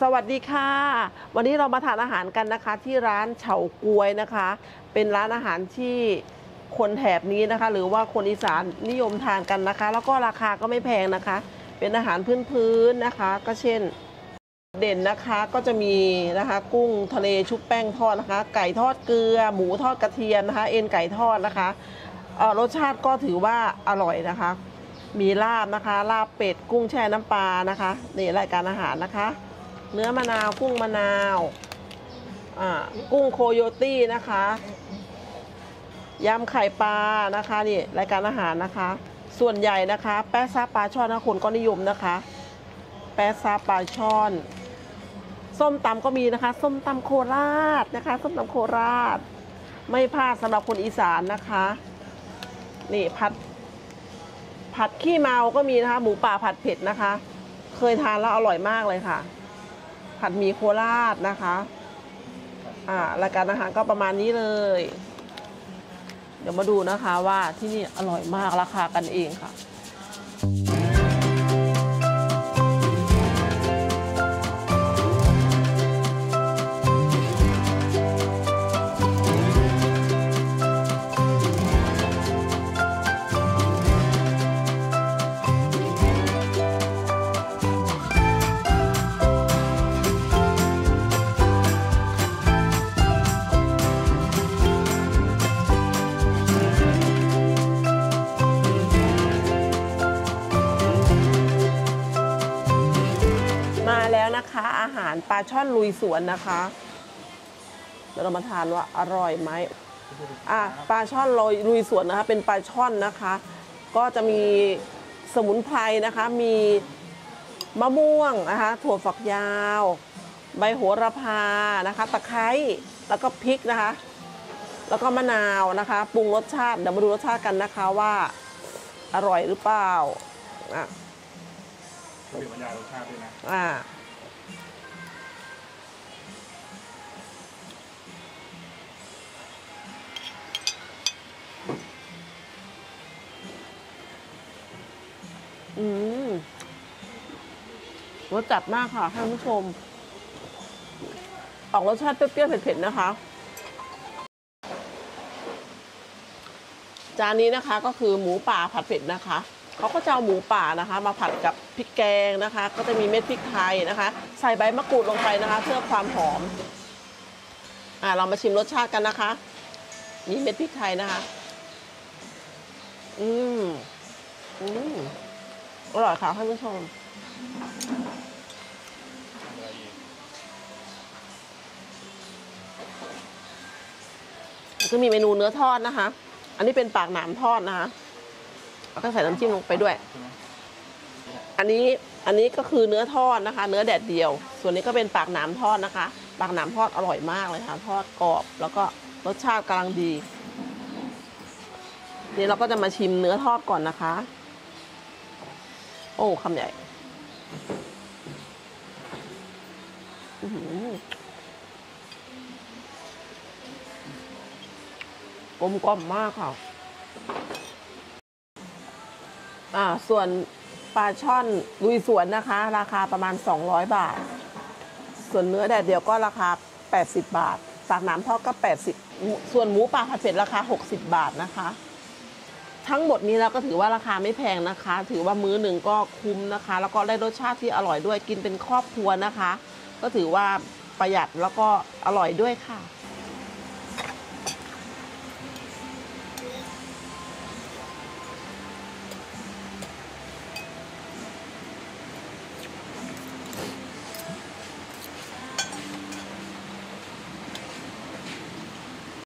สวัสดีค่ะ วันนี้เรามาทานอาหารกันนะคะ ที่ร้านเฉากวยนะคะ เป็นร้านอาหารที่คนแถบนี้นะคะ หรือว่าคนอีสานนิยมทานกันนะคะ แล้วก็ราคาก็ไม่แพงนะคะ เป็นอาหารพื้นๆนะคะ ก็เช่นเด่นนะคะก็จะมีนะคะ กุ้งทะเลชุบแป้งทอดนะคะ ไก่ทอดเกลือ หมูทอดกระเทียมนะคะ เอ็นไก่ทอดนะคะรสชาติก็ถือว่าอร่อยนะคะ มีลาบนะคะ ลาบเป็ดกุ้งแช่น้ำปลานะคะนี่รายการอาหารนะคะ เนื้อมะนาวกุ้งมะนาวอ่ากุ้งโคโยตี้นะคะยำไข่ปลานะคะนี่รายการอาหารนะคะ ส่วนใหญ่นะคะ แป๊ะซาปลาช่อนนะคนก็นิยมนะคะ แป๊ะซาปลาช่อน ส้มตำก็มีนะคะ ส้มตำโคราชนะคะ ส้มตำโคราช ไม่พลาดสำหรับคนอีสานนะคะ นี่ผัด ผัดขี้เมาก็มีนะคะ หมูป่าผัดเผ็ดนะคะ เคยทานแล้วอร่อยมากเลยค่ะ ผัดหมี่โคราชนะคะ อ่ารายการอาหารก็ประมาณนี้เลย เดี๋ยวมาดูนะคะว่าที่นี่อร่อยมากราคากันเองค่ะ นะคะ อาหารปลาช่อนลุยสวนนะคะเดี๋ยวเรามาทานว่าอร่อยไหมอะปลาช่อนลอยลุยสวนนะคะ เป็นปลาช่อนนะคะ ก็จะมีสมุนไพรนะคะ มีมะม่วงนะคะ ถั่วฝักยาว ใบโหระพานะคะ ตะไคร้แล้วก็พริกนะคะ แล้วก็มะนาวนะคะ ปรุงรสชาติเดี๋ยวมาดูรสชาติกันนะคะว่าอร่อยหรือเปล่าอะดื่มบรรยายรสชาติด้วยนะอ่า อืมรสจัดมากค่ะท่านผู้ชม ออกรสชาติเปรี้ยวๆเผ็ดๆนะคะ จานนี้นะคะก็คือหมูป่าผัดเผ็ดนะคะเขาก็จะเอาหมูป่านะคะ มาผัดกับพริกแกงนะคะ ก็จะมีเม็ดพริกไทยนะคะ ใส่ใบมะกรูดลงไปนะคะ เพื่อความหอมอ่าเรามาชิมรสชาติกันนะคะ นี่เม็ดพริกไทยนะคะ อืมอืม อร่อยค่ะท่านผู้ชมอะไรอีกก็มีเมนูเนื้อทอดนะคะ อันนี้เป็นปากหนามทอดนะคะแล้วก็ใส่น้ำจิ้มลงไปด้วย อันนี้อันนี้ก็คือเนื้อทอดนะคะ เนื้อแดดเดียว ส่วนนี้ก็เป็นปากหนามทอดนะคะ ปากหนามทอดอร่อยมากเลยค่ะ ทอดกรอบ แล้วก็รสชาติกำลังดี นี่เราก็จะมาชิมเนื้อทอดก่อนนะคะ โอ้คำใหญ่หือกลมกล่อมมากค่ะ อ่า ส่วนปลาช่อนลุยสวนนะคะ ราคาประมาณ 200 บาท ส่วนเนื้อแดดเดียวก็ราคา 80 บาทปากหน้ำทอดก็ 80 ส่วนหมูป่าผัดเผ็ดราคา 60 บาทนะคะ ทั้งหมดนี้แล้วก็ถือว่าราคาไม่แพงนะคะ ถือว่ามื้อหนึ่งก็คุ้มนะคะ แล้วก็ได้รสชาติที่อร่อยด้วยกินเป็นครอบครัวนะคะ ก็ถือว่าประหยัดแล้วก็อร่อยด้วยค่ะ